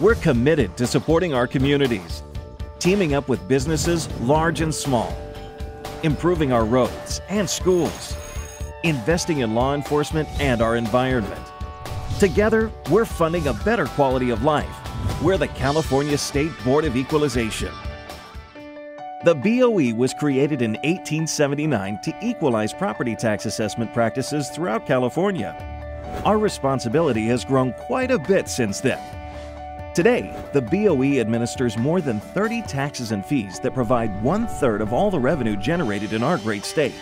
we're committed to supporting our communities, teaming up with businesses large and small, improving our roads and schools, investing in law enforcement and our environment. Together, we're funding a better quality of life. We're the California State Board of Equalization. The BOE was created in 1879 to equalize property tax assessment practices throughout California. Our responsibility has grown quite a bit since then. Today, the BOE administers more than 30 taxes and fees that provide one third of all the revenue generated in our great state.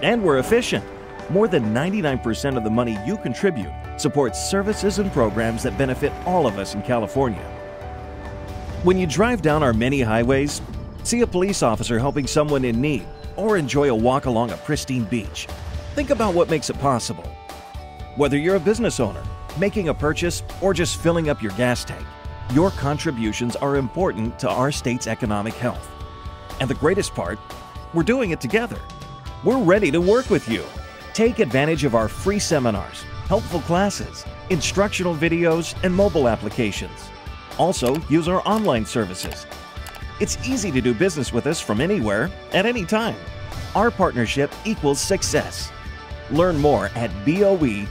And we're efficient. More than 99% of the money you contribute supports services and programs that benefit all of us in California. When you drive down our many highways, see a police officer helping someone in need, or enjoy a walk along a pristine beach, think about what makes it possible. Whether you're a business owner, making a purchase, or just filling up your gas tank, your contributions are important to our state's economic health. And the greatest part, we're doing it together. We're ready to work with you. Take advantage of our free seminars, helpful classes, instructional videos, and mobile applications. Also, use our online services. It's easy to do business with us from anywhere, at any time. Our partnership equals success. Learn more at boe.ca.gov.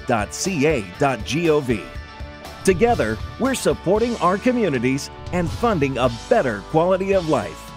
Together, we're supporting our communities and funding a better quality of life.